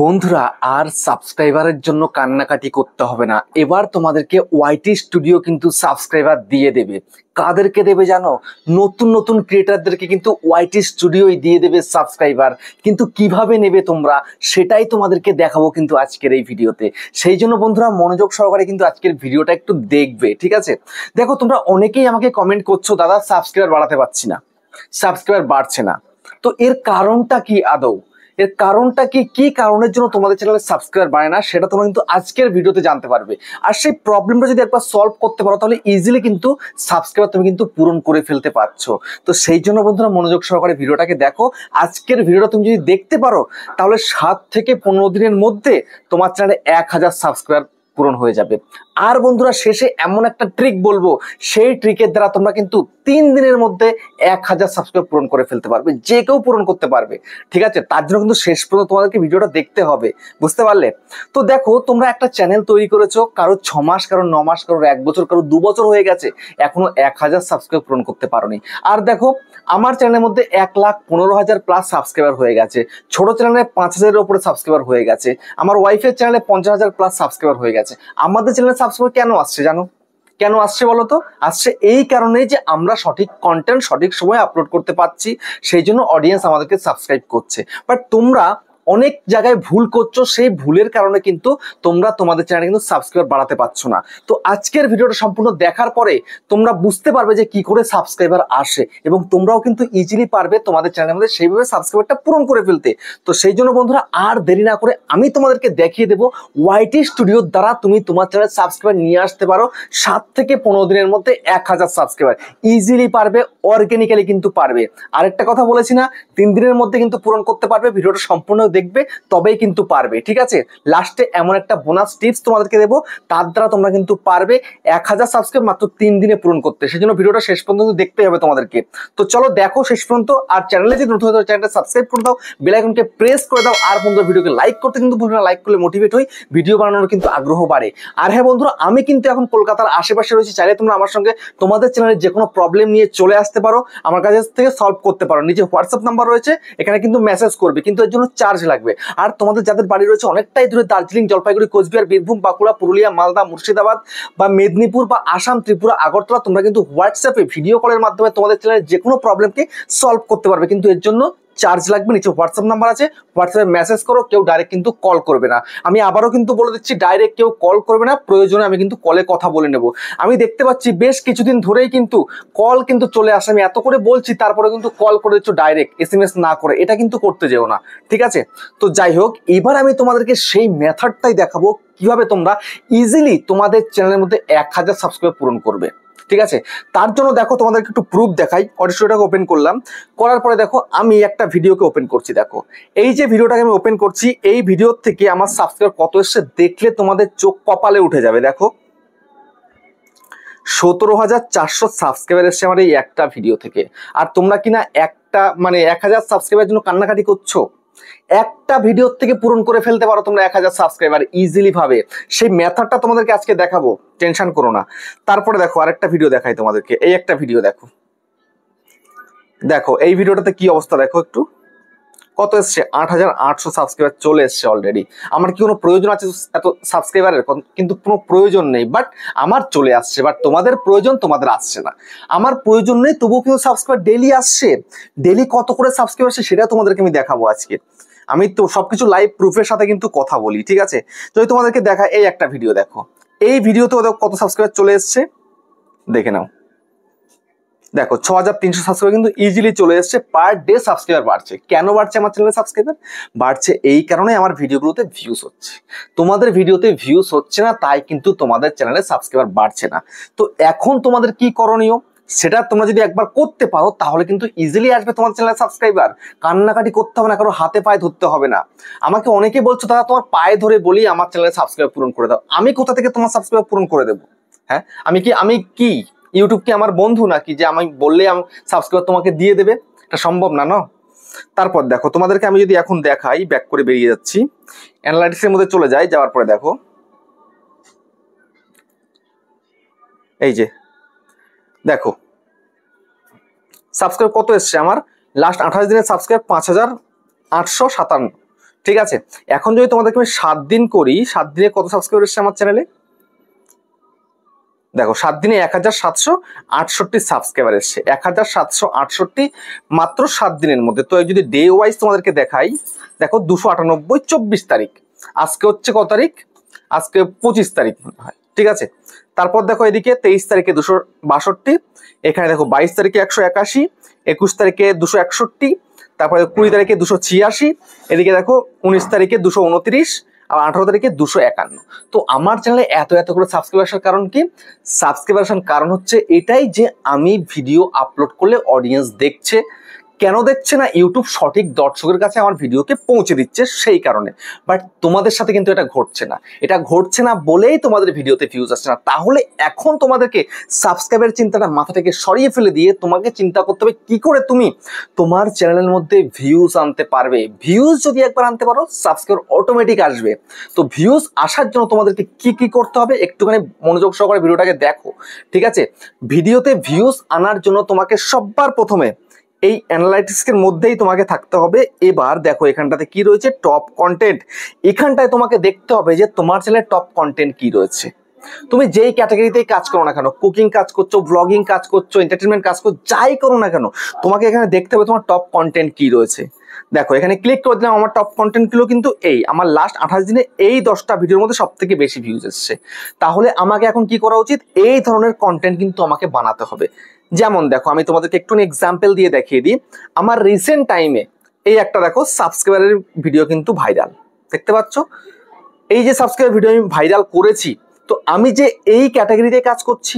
বন্ধুরা, আর সাবস্ক্রাইবারের জন্য কান্নাকাটি করতে হবে না। এবার তোমাদেরকে ওয়াইটি স্টুডিও কিন্তু সাবস্ক্রাইবার দিয়ে দেবে। কাদেরকে দেবে জানো? নতুন নতুন ক্রিয়েটারদেরকে কিন্তু ওয়াইটি স্টুডিওই দিয়ে দেবে সাবস্ক্রাইবার। কিন্তু কীভাবে নেবে তোমরা, সেটাই তোমাদেরকে দেখাবো কিন্তু আজকের এই ভিডিওতে। সেই জন্য বন্ধুরা, মনোযোগ সহকারে কিন্তু আজকের ভিডিওটা একটু দেখবে, ঠিক আছে? দেখো, তোমরা অনেকেই আমাকে কমেন্ট করছ, দাদা সাবস্ক্রাইবার বাড়াতে পারছি না। সাবস্ক্রাইবার বাড়ছে না। তো এর কারণটা কি আদৌ? এর কারণটা কি? কি কারণের জন্য তোমাদের চ্যানেলে সাবস্ক্রাইব বাড়ে না? সেটা তোমরা কিন্তু আজকের ভিডিওতে জানতে পারবে। আর সেই প্রবলেমটা যদি একবার সলভ করতে পারো, তাহলে ইজিলি কিন্তু সাবস্ক্রাইবার তুমি কিন্তু পূরণ করে ফেলতে পারছ। তো সেই জন্য বন্ধুরা মনোযোগ সহকারে ভিডিওটাকে দেখো। আজকের ভিডিওটা তুমি যদি দেখতে পারো, তাহলে সাত থেকে পনেরো দিনের মধ্যে তোমার চ্যানেলে এক হাজার সাবস্ক্রাইবার পূরণ হয়ে যাবে। আর বন্ধুরা শেষে এমন একটা ট্রিক বলব, সেই ট্রিকের দ্বারা তোমরা কিন্তু তিন দিনের মধ্যে এক হাজার সাবস্ক্রাইব পূরণ করে ফেলতে পারবে, যে কেউ পূরণ করতে পারবে, ঠিক আছে? তার জন্য কিন্তু শেষ পর্যন্ত তোমাদেরকে ভিডিওটা দেখতে হবে, বুঝতে পারলে? তো দেখো, তোমরা একটা চ্যানেল তৈরি করেছ, কারও ছ মাস, কারও ন মাস, কারও এক বছর, কারও দু বছর হয়ে গেছে, এখনও এক হাজার সাবস্ক্রাইব পূরণ করতে পারোনি। আর দেখো, আমার চ্যানেলের মধ্যে এক লাখ পনেরো হাজার প্লাস সাবস্ক্রাইবার হয়ে গেছে, ছোট চ্যানেলে পাঁচ হাজারের উপরে সাবস্ক্রাইবার হয়ে গেছে, আমার ওয়াইফের চ্যানেলে পঞ্চাশ হাজার প্লাস সাবস্ক্রাইবার হয়ে গেছে, আমাদের চ্যানেলে সাবস্ক্রাইবার কেন আসছে জানো? কেন আসছে বলো তো? আসছে এই কারণে যে আমরা সঠিক কন্টেন্ট সঠিক সময় আপলোড করতে পারছি, সেই জন্য অডিয়েন্স আমাদেরকে সাবস্ক্রাইব করছে। বাট তোমরা অনেক জায়গায় ভুল করছ, সেই ভুলের কারণে কিন্তু তোমরা তোমাদের চ্যানেলে কিন্তু সাবস্ক্রাইব বাড়াতে পারছ না। তো আজকের ভিডিওটা সম্পূর্ণ দেখার পরে তোমরা বুঝতে পারবে যে কি করে সাবস্ক্রাইবার আসে এবং তোমরাও কিন্তু ইজিলি পারবে তোমাদের চ্যানেলের মধ্যে সেইভাবে সাবস্ক্রাইবারটা পূরণ করে ফেলতে। তো সেই জন্য বন্ধুরা আর দেরি না করে আমি তোমাদেরকে দেখিয়ে দেবো ওয়াইটি স্টুডিওর দ্বারা তুমি তোমার চ্যানেল সাবস্ক্রাইবার নিয়ে আসতে পারো সাত থেকে পনেরো দিনের মধ্যে এক হাজার সাবস্ক্রাইবার ইজিলি পারবে অর্গ্যানিক্যালি কিন্তু পারবে। আরেকটা কথা বলেছি না, তিন দিনের মধ্যে কিন্তু পূরণ করতে পারবে, ভিডিওটা সম্পূর্ণ দেখবে, তবেই কিন্তু পারবে, ঠিক আছে? লাস্টে এমন একটা বোনাস টিপস তোমাদেরকে দেবো, তার দ্বারা তোমরা কিন্তু পারবে এক হাজার সাবস্ক্রাইব মাত্র তিন দিনে পূরণ করতে। সেই জন্য ভিডিওটা শেষ পর্যন্ত দেখতে হবে তোমাদেরকে। তো চলো দেখো শেষ পর্যন্ত, আর চ্যানেলে যদি নতুন হয়ে চ্যানেলটা সাবস্ক্রাইব করে দাও বেলাইকনকে প্রেস করে দাও, আর বন্ধুরা ভিডিওকে লাইক করতে কিন্তু ভুলবে না লাইক করলে মোটিভেট হই ভিডিও বানানোর কিন্তু আগ্রহ বাড়ে। আর হ্যাঁ বন্ধুরা, আমি কিন্তু এখন কলকাতার আশেপাশে রয়েছি, চাইলে তোমরা আমার সঙ্গে তোমাদের চ্যানেলের যে কোনো প্রবলেম নিয়ে চলে আসতে পারো, আমার কাছে থেকে সলভ করতে পারো। নিচে হোয়াটসঅ্যাপ নাম্বার রয়েছে, এখানে কিন্তু মেসেজ করবে, কিন্তু এর জন্য চার্জ লাগবে। আর তোমাদের যাদের বাড়ি রয়েছে অনেকটাই দূরে দার্জিলিং, জলপাইগুড়ি, কোচবিহার, বীরভূম, বাঁকুড়া, পুরুলিয়া, মালদা, মুর্শিদাবাদ বা মেদিনীপুর বা আসাম, ত্রিপুরা, আগরতলা, তোমরা কিন্তু হোয়াটসঅ্যাপে ভিডিও কলের মাধ্যমে তোমাদের চ্যানেলের যে কোনো প্রবলেমকে সলভ করতে পারবে। কিন্তু এর জন্য চার্জ লাগবে, নিচে হোয়াটসঅ্যাপ নাম্বার আছে হোয়াটসঅ্যাপে মেসেজ করো, কেউ ডাইরেক্ট কিন্তু কল করবে না। আমি আবারও কিন্তু বলে দিচ্ছি ডাইরেক্ট কেউ কল করবে না, প্রয়োজনে আমি কিন্তু কলে কথা বলে নেব। আমি দেখতে পাচ্ছি বেশ কিছুদিন ধরেই কিন্তু কল কিন্তু চলে আসে, আমি এত করে বলছি, তারপরে কিন্তু কল করে দিচ্ছ ডাইরেক্ট এস এম এস না করে, এটা কিন্তু করতে যেও না, ঠিক আছে? তো যাই হোক, এবার আমি তোমাদেরকে সেই মেথডটাই দেখাবো, কীভাবে তোমরা ইজিলি তোমাদের চ্যানেলের মধ্যে এক হাজার সাবস্ক্রাইব পূরণ করবে। ঠিক আছে? তার জন্য দেখো তোমাদেরকে একটু প্রুফ দেখাই। অডিশোটাকে ওপেন করলাম। করার পরে দেখো, আমি একটা ভিডিওকে ওপেন করছি, দেখো। এই যে ভিডিওটাকে আমি ওপেন করছি, এই ভিডিওর থেকে আমার সাবস্ক্রাইব কত এসছে দেখলে তোমাদের চোখ কপালে উঠে যাবে, দেখো। সতেরো হাজার চারশো সাবস্ক্রাইবার এসছে আমার এই একটা ভিডিও থেকে। আর তোমরা কিনা একটা মানে এক হাজার সাবস্ক্রাইবার জন্য কান্নাকাটি করছ? একটা ভিডিওর থেকে পূরণ করে ফেলতে পারো তোমরা এক হাজার সাবস্ক্রাইবার ইজিলি ভাবে। সেই মেথডটা তোমাদেরকে আজকে দেখাবো টেনশন করো না। তারপরে দেখো আরেকটা ভিডিও দেখাই তোমাদেরকে, এই একটা ভিডিও দেখো। দেখো, এই ভিডিওটাতে কি অবস্থা দেখো একটু। কত এসছে? আট হাজার আটশো সাবস্ক্রাইবার চলে এসছে অলরেডি আমার কি কোনো প্রয়োজন আছে এত সাবস্ক্রাইবারের কিন্তু কোনো প্রয়োজন নেই। বাট আমার চলে আসছে। বাট তোমাদের প্রয়োজন তোমাদের আসছে না। আমার প্রয়োজন নেই, তবুও কিন্তু সাবস্ক্রাইবার ডেলি আসছে। ডেলি কত করে সাবস্ক্রাইব আসছে সেটা তোমাদেরকে আমি দেখাবো আজকে। আমি তো সবকিছু লাইভ প্রুফের সাথে কিন্তু কথা বলি, ঠিক আছে? যদি তোমাদেরকে দেখা এই একটা ভিডিও দেখো। এই ভিডিওতে ওদের কত সাবস্ক্রাইবার চলে এসছে। দেখে নাও। দেখো ছ হাজার তিনশো সাবস্ক্রাইবার কিন্তু ইজিলি চলে এসছে পার ডে সাবস্ক্রাইবার বাড়ছে। কেন বাড়ছে আমার চ্যানেলের সাবস্ক্রাইবার বাড়ছে এই কারণে আমার ভিডিওগুলোতে ভিউস হচ্ছে। তোমাদের ভিডিওতে ভিউস হচ্ছে না, তাই কিন্তু তোমাদের চ্যানেলে সাবস্ক্রাইবার বাড়ছে না। তো এখন তোমাদের কি করণীয়? সেটা তোমরা যদি একবার করতে পারো, তাহলে কিন্তু ইজিলি আসবে তোমার চ্যানেলের সাবস্ক্রাইবার কান্নাকাটি করতে হবে না, কারও হাতে পায়ে ধরতে হবে না। আমাকে অনেকে বলছো তারা তোমার পায়ে ধরে বলি আমার চ্যানেলের সাবস্ক্রাইব পূরণ করে দাও। আমি কোথা থেকে তোমার সাবস্ক্রাইব পূরণ করে দেবো? হ্যাঁ? আমি কি আমি কি? ইউটিউব কি আমার বন্ধু নাকি যে আমি বললে আমি সাবস্ক্রাইব তোমাকে দিয়ে দেবে? এটা সম্ভব না, ন? তারপর দেখো, তোমাদেরকে আমি যদি এখন দেখাই ব্যাক করে বেরিয়ে যাচ্ছি। অ্যানালাইটিক্সের মধ্যে চলে যাই, যাওয়ার পরে দেখো। এই যে, দেখো। সাবস্ক্রাইব কত এসছে আমার? লাস্ট আঠাশ দিনের সাবস্ক্রাইব পাঁচ হাজার আটশো সাতান্ন। ঠিক আছে? এখন যদি তোমাদেরকে আমি সাত দিন করি, সাত দিনে কত সাবস্ক্রাইব এসছে আমার চ্যানেলে দেখো, সাত দিনে এক হাজার সাতশো আটষট্টি সাবস্ক্রাইবার এসছে। এক হাজার সাতশো আটষট্টি মাত্র সাত দিনের মধ্যে। তো যদি ডে ওয়াইজ তোমাদেরকে দেখাই, দেখো দুশো আটানব্বই চব্বিশ তারিখ। আজকে হচ্ছে কত তারিখ? আজকে পঁচিশ তারিখ মনে হয়। ঠিক আছে? তারপর দেখো এদিকে তেইশ তারিখে দুশো বাষট্টি, এখানে দেখো বাইশ তারিখে একশো একাশি, একুশ তারিখে দুশো একষট্টি, তারপরে কুড়ি তারিখে দুশো ছিয়াশি, এদিকে দেখো উনিশ তারিখে দুশো উনত্রিশ আর আঠারো তারিখে দুশো একান্ন। তো আমার চ্যানেলে এত এত করে সাবস্ক্রাইবার কারণ কি? সাবস্ক্রাইবার কারণ হচ্ছে এটাই যে আমি ভিডিও আপলোড করলে অডিয়েন্স দেখছে কেন দেখছে না ইউটিউব সঠিক দর্শকের কাছে আমার ভিডিওকে পৌঁছে দিচ্ছে সেই কারণে। বাট তোমাদের সাথে কিন্তু এটা ঘটছে না। এটা ঘটছে না বলেই তোমাদের ভিডিওতে ভিউজ আসছে না। তাহলে এখন তোমাদেরকে সাবস্ক্রাইবের চিন্তাটা মাথা থেকে সরিয়ে ফেলে দিয়ে তোমাকে চিন্তা করতে হবে কি করে তুমি তোমার চ্যানেলের মধ্যে ভিউজ আনতে পারবে। ভিউজ যদি একবার আনতে পারো সাবস্ক্রাইবার অটোমেটিক আসবে। তো ভিউজ আসার জন্য তোমাদেরকে কি কি করতে হবে একটুখানি মনোযোগ সহকারে ভিডিওটাকে দেখো। ঠিক আছে? ভিডিওতে ভিউজ আনার জন্য তোমাকে সবার প্রথমে এই অ্যানালাইটিক্সের মধ্যেই তোমাকে থাকতে হবে। এবার দেখো এখানটাতে কি রয়েছে? টপ কন্টেন্ট এখানটায় তোমাকে দেখতে হবে যে তোমার চ্যানেলে টপ কন্টেন্ট কি রয়েছে। তুমি যেই ক্যাটাগরিতেই কাজ করো না কেন কুকিং কাজ করছ ব্লগিং কাজ করছ এন্টারটেনমেন্ট কাজ করছ, যাই করো না কেন, তোমাকে এখানে দেখতে হবে তোমার টপ কন্টেন্ট কি রয়েছে। দেখো, এখানে ক্লিক করে দিলাম, আমার টপ কন্টেন্টগুলো কিন্তু এই, আমার লাস্ট আঠাশ দিনে এই দশটা ভিডিওর মধ্যে সব থেকে বেশি ভিউজ এসছে। তাহলে আমাকে এখন কি করা উচিত? এই ধরনের কন্টেন্ট কিন্তু আমাকে বানাতে হবে। যেমন দেখো, আমি তোমাদেরকে একটু এক্সাম্পল দিয়ে দেখিয়ে দিই। আমার রিসেন্ট টাইমে এই একটা দেখো সাবস্ক্রাইবারের ভিডিও কিন্তু ভাইরাল দেখতে পাচ্ছ? এই যে সাবস্ক্রাইবার ভিডিও আমি ভাইরাল করেছি, তো আমি যে এই ক্যাটাগরিতে কাজ করছি,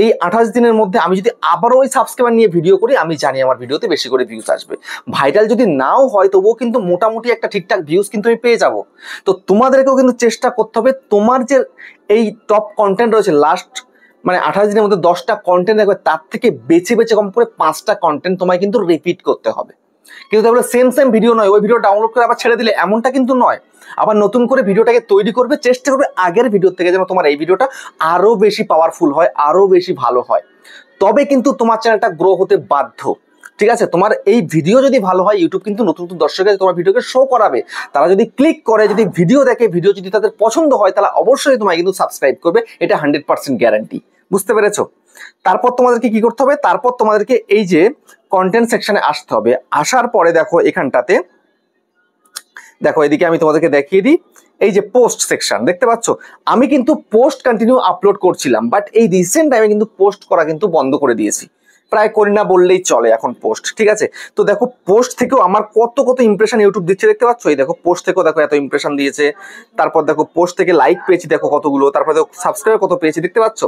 এই আঠাশ দিনের মধ্যে আমি যদি আবারও ওই সাবস্ক্রাইবার নিয়ে ভিডিও করি, আমি জানি আমার ভিডিওতে বেশি করে ভিউজ আসবে। ভাইরাল যদি নাও হয়, তবুও কিন্তু মোটামুটি একটা ঠিকঠাক ভিউজ কিন্তু আমি পেয়ে যাব। তো তোমাদেরকেও কিন্তু চেষ্টা করতে হবে, তোমার যে এই টপ কন্টেন্ট রয়েছে লাস্ট মানে আঠাশ দিনের মধ্যে দশটা কন্টেন্ট দেখবে, তার থেকে বেছে বেছে কম করে পাঁচটা কন্টেন্ট তোমায় কিন্তু রিপিট করতে হবে। কিন্তু তারপরে সেম সেম ভিডিও নয়, ওই ভিডিও ডাউনলোড করে আবার ছেড়ে দিলে এমনটা কিন্তু নয়। আবার নতুন করে ভিডিওটাকে তৈরি করবে, চেষ্টা করবে আগের ভিডিও থেকে যেন তোমার এই ভিডিওটা আরও বেশি পাওয়ারফুল হয় আরও বেশি ভালো হয়। তবে কিন্তু তোমার চ্যানেলটা গ্রো হতে বাধ্য। ঠিক আছে? তোমার এই ভিডিও যদি ভালো হয় ইউটিউব কিন্তু নতুন নতুন দর্শকের তোমার ভিডিওকে শো করাবে। তারা যদি ক্লিক করে, যদি ভিডিও দেখে ভিডিও যদি তাদের পছন্দ হয়, তাহলে অবশ্যই তোমায় কিন্তু সাবস্ক্রাইব করবে। এটা হান্ড্রেড পার্সেন্ট গ্যারান্টি বুঝতে পেরেছ? তারপর তোমাদেরকে কি করতে হবে? তারপর তোমাদেরকে এই যে কন্টেন্ট সেকশনে আসতে হবে। আসার পরে দেখো এখানটাতে, দেখো এদিকে আমি তোমাদেরকে দেখিয়ে দিই। এই যে পোস্ট সেকশন দেখতে পাচ্ছ? আমি কিন্তু পোস্ট কন্টিনিউ আপলোড করছিলাম বাট এই রিসেন্ট টাইমে কিন্তু পোস্ট করা কিন্তু বন্ধ করে দিয়েছি। প্রায় করি না বললেই চলে এখন পোস্ট ঠিক আছে? তো দেখো পোস্ট থেকেও আমার কত কত ইমপ্রেশন ইউটিউব দিচ্ছে দেখতে পাচ্ছ? এই দেখো পোস্ট থেকেও দেখো এত ইমপ্রেশন দিয়েছে। তারপর দেখো পোস্ট থেকে লাইক পেয়েছি দেখো কতগুলো, তারপর দেখো সাবস্ক্রাইব কত পেয়েছি দেখতে পাচ্ছ?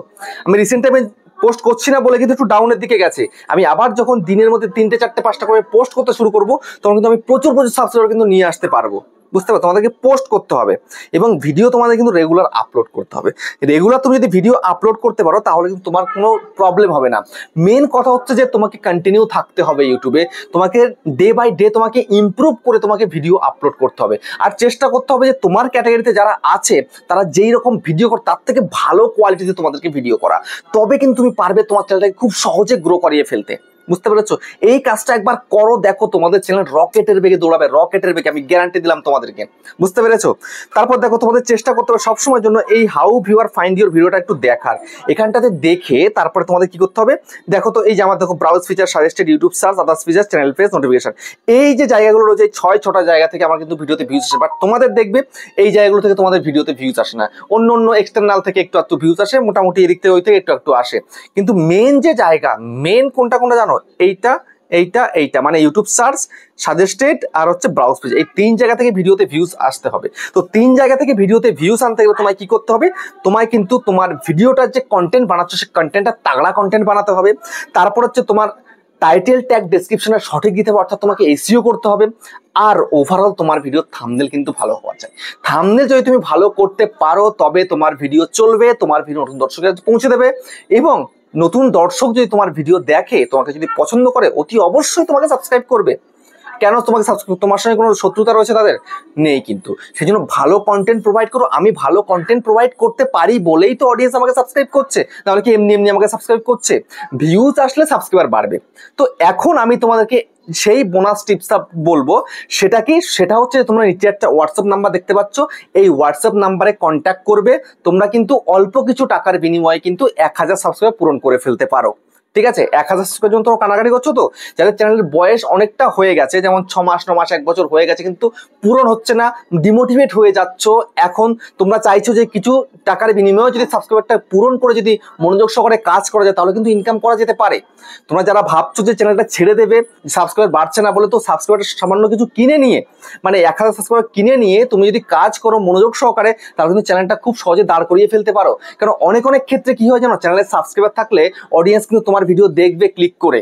আমি রিসেন্ট টাইমে পোস্ট করছি না বলে কিন্তু একটু ডাউনের দিকে গেছে। আমি আবার যখন দিনের মধ্যে তিনটে, চারটে, পাঁচটা করে পোস্ট করতে শুরু করব, তখন কিন্তু আমি প্রচুর প্রচুর সাবস্ক্রাইবার কিন্তু নিয়ে আসতে পারব। বুঝতে পারো? তোমাদেরকে পোস্ট করতে হবে এবং ভিডিও তোমাদের কিন্তু রেগুলার আপলোড করতে হবে। রেগুলার তুমি যদি ভিডিও আপলোড করতে পারো, তাহলে কিন্তু তোমার কোনো প্রবলেম হবে না। মেন কথা হচ্ছে যে তোমাকে কন্টিনিউ থাকতে হবে ইউটিউবে তোমাকে ডে বাই ডে তোমাকে ইমপ্রুভ করে তোমাকে ভিডিও আপলোড করতে হবে। আর চেষ্টা করতে হবে যে তোমার ক্যাটাগরিতে যারা আছে, তারা যেই রকম ভিডিও করে, তার থেকে ভালো কোয়ালিটিতে তোমাদেরকে ভিডিও করা। তবে কিন্তু তুমি পারবে তোমার চ্যানেলটাকে খুব সহজে গ্রো করিয়ে ফেলতে। বুঝতে পেরেছ? এই কাজটা একবার করো, দেখো তোমাদের চ্যানেল রকেটের বেগে দৌড়াবে, রকেটের বেগে আমি গ্যারান্টি দিলাম তোমাদেরকে। বুঝতে পেরেছ? তারপর দেখো তোমাদের চেষ্টা করতে হবে সবসময়ের জন্য এই হাউ ভিউয়ার ফাইন্ড ইউর ভিডিওটা একটু দেখার। এখানটাতে দেখে তারপরে তোমাদের কি করতে হবে? দেখো তো এই যে আমার দেখো browse feature suggested YouTube search others feature channel page notification এই যে জায়গাগুলো রয়েছে, ছয় ছটা জায়গা থেকে আমার কিন্তু ভিডিওতে ভিউজ আসে বাট তোমাদের দেখবে এই জায়গাগুলো থেকে তোমাদের ভিডিওতে ভিউজ আসে না। অন্য অন্য এক্সটার্নাল থেকে একটু একটু ভিউজ আসে, মোটামুটি এদিক থেকে ওই থেকে একটু একটু আসে। কিন্তু মেন যে জায়গা মেন কোনটা কোনটা জানো? এইটা এইটা এইটা মানে ইউটিউব সার্চ সাজেস্টেড আর হচ্ছে ব্রাউজ পেজ এই তিন জায়গা থেকে ভিডিওতে ভিউজ আসতে হবে। তো তিন জায়গা থেকে ভিডিওতে ভিউজ আনতে গেলে তোমায় কি করতে হবে? তোমায় কিন্তু তোমার ভিডিওটার যে কন্টেন্ট বানাচ্ছ, সে কন্টেন্টটা তাগড়া কন্টেন্ট বানাতে হবে। তারপর হচ্ছে তোমার টাইটেল ট্যাগ ডেসক্রিপশনে সঠিক দিতে হবে, অর্থাৎ তোমাকে এসিও করতে হবে। আর ওভারঅল তোমার ভিডিও থামনেল কিন্তু ভালো হওয়া চাই। থামনেল যদি তুমি ভালো করতে পারো, তবে তোমার ভিডিও চলবে, তোমার ভিডিও নতুন দর্শকের পৌঁছে দেবে। এবং নতুন দর্শক যদি তোমার ভিডিও দেখে, তোমাকে যদি পছন্দ করে, অতি অবশ্যই তোমাকে সাবস্ক্রাইব করবে। কেন তোমাকে তোমার সঙ্গে কোনো শত্রুতা রয়েছে তাদের? নেই কিন্তু। সেই জন্য ভালো কন্টেন্ট প্রোভাইড করো। আমি ভালো কন্টেন্ট প্রোভাইড করতে পারি বলেই তো অডিয়েন্স আমাকে সাবস্ক্রাইব করছে। তাহলে কি এমনি এমনি আমাকে সাবস্ক্রাইব করছে? ভিউজ আসলে সাবস্ক্রাইবার বাড়বে। তো এখন আমি তোমাদেরকে সেই বোনাস টিপসটা বলব। সেটা কি? সেটা হচ্ছে তোমরা নিচে একটা হোয়াটসঅ্যাপ নাম্বার দেখতে পাচ্ছ। এই হোয়াটসঅ্যাপ নাম্বারে কন্ট্যাক্ট করবে। তোমরা কিন্তু অল্প কিছু টাকার বিনিময়ে কিন্তু এক হাজার সাবস্ক্রাইবার পূরণ করে ফেলতে পারো। ঠিক আছে? এক হাজার তোমরা কানাকাটি করছ তো? যাদের চ্যানেলের বয়স অনেকটা হয়ে গেছে, যেমন ছ মাস, ন মাস, এক বছর হয়ে গেছে, কিন্তু পূরণ হচ্ছে না ডিমোটিভেট হয়ে যাচ্ছ। এখন তোমরা চাইছো যে কিছু টাকার বিনিময়ে যদি সাবস্ক্রাইবারটা পূরণ করে যদি মনোযোগ সহকারে কাজ করা যায়, তাহলে কিন্তু ইনকাম করা যেতে পারে। তোমরা যারা ভাবছ যে চ্যানেলটা ছেড়ে দেবে সাবস্ক্রাইবার বাড়ছে না বলে তো সাবস্ক্রাইবার সামান্য কিছু কিনে নিয়ে মানে এক হাজার সাবস্ক্রাইবার কিনে নিয়ে তুমি যদি কাজ করো মনোযোগ সহকারে, তাহলে কিন্তু চ্যানেলটা খুব সহজে দাঁড় করিয়ে ফেলতে পারো। কারণ অনেক অনেক ক্ষেত্রে কি হয় জানো? চ্যানেলের সাবস্ক্রাইবার থাকলে অডিয়েন্স কিন্তু তোমার ভিডিও দেখবে ক্লিক করে।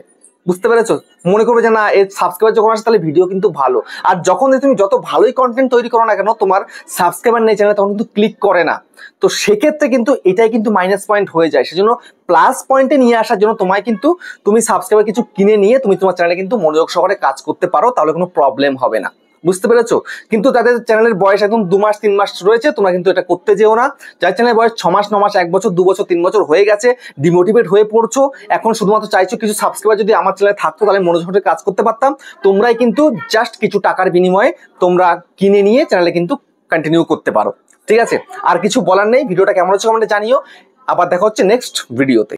বুঝতে পেরেছ? মনে করবে যে না, এর সাবস্ক্রাইবার যখন আসে, তাহলে ভিডিও কিন্তু ভালো। আর যখন তুমি যত ভালোই কন্টেন্ট তৈরি করো না কেন, তোমার সাবস্ক্রাইবার নেই চ্যানেলে তখন কিন্তু ক্লিক করে না। তো সেক্ষেত্রে কিন্তু এটাই কিন্তু মাইনাস পয়েন্ট হয়ে যায়। সেজন্য প্লাস পয়েন্টে নিয়ে আসার জন্য তোমায় কিন্তু তুমি সাবস্ক্রাইবার কিছু কিনে নিয়ে তুমি তোমার চ্যানেলে কিন্তু মনোযোগ সহকারে কাজ করতে পারো, তাহলে কোনো প্রবলেম হবে না। বুঝতে পেরেছ? কিন্তু তাদের চ্যানেলের বয়স একদম দু মাস, তিন মাস রয়েছে, তোমরা কিন্তু এটা করতে যেও না। যার চ্যানেলের বয়স ছ মাস, ন মাস, এক বছর, দু বছর, তিন বছর হয়ে গেছে ডিমোটিভেট হয়ে পড়ছো, এখন শুধুমাত্র চাইছো কিছু সাবস্ক্রাইবার যদি আমার চ্যানেলে থাকতো, তাহলে মনোযোগ কাজ করতে পারতাম। তোমরাই কিন্তু জাস্ট কিছু টাকার বিনিময়ে তোমরা কিনে নিয়ে চ্যানেলে কিন্তু কন্টিনিউ করতে পারো। ঠিক আছে? আর কিছু বলার নেই, ভিডিওটা কেমন হচ্ছে কমেন্টে জানিও। আবার দেখা হচ্ছে নেক্সট ভিডিওতে